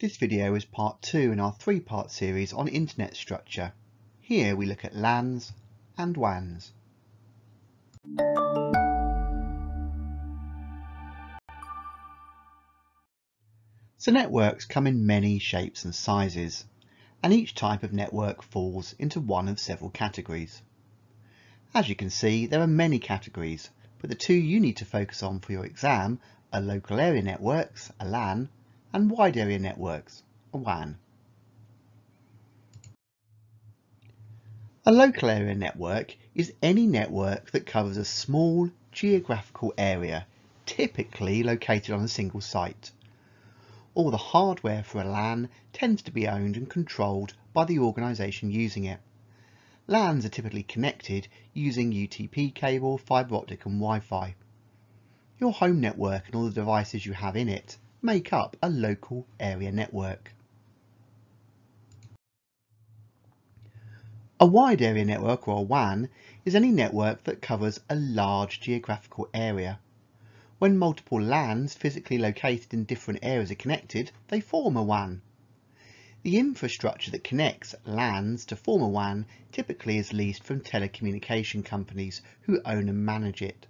This video is part two in our three-part series on internet structure. Here we look at LANs and WANs. So networks come in many shapes and sizes, and each type of network falls into one of several categories. As you can see, there are many categories, but the two you need to focus on for your exam are local area networks, a LAN, and wide area networks, a WAN. A local area network is any network that covers a small geographical area, typically located on a single site. All the hardware for a LAN tends to be owned and controlled by the organisation using it. LANs are typically connected using UTP cable, fibre optic and Wi-Fi. Your home network and all the devices you have in it make up a local area network. A wide area network or a WAN is any network that covers a large geographical area. When multiple LANs physically located in different areas are connected, they form a WAN. The infrastructure that connects LANs to form a WAN typically is leased from telecommunication companies who own and manage it.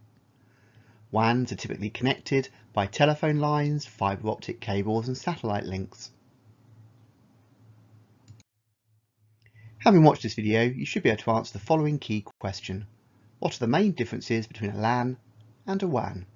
WANs are typically connected by telephone lines, fibre optic cables and satellite links. Having watched this video, you should be able to answer the following key question. What are the main differences between a LAN and a WAN?